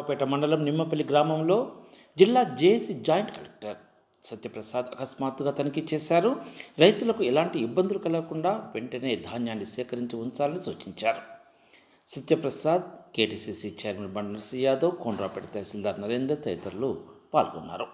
రావుపేట మండలం నిమ్మపల్లి గ్రామంలో జిల్లా జేసీ జాయింట్ కలెక్టర్ సత్యప్రసాద్ అకస్మాత్తుగా తనిఖీ చేశారు. రైతులకు ఎలాంటి ఇబ్బందులు కలగకుండా వెంటనే ధాన్యాన్ని సేకరించి ఉంచాలని సూచించారు. సత్యప్రసాద్ కేటీసీసీ చైర్మన్ బండి నరసింహ యాదవ్ కోండ్రాపేట తహసీల్దార్ నరేందర్ తదితరులు పాల్గొన్నారు.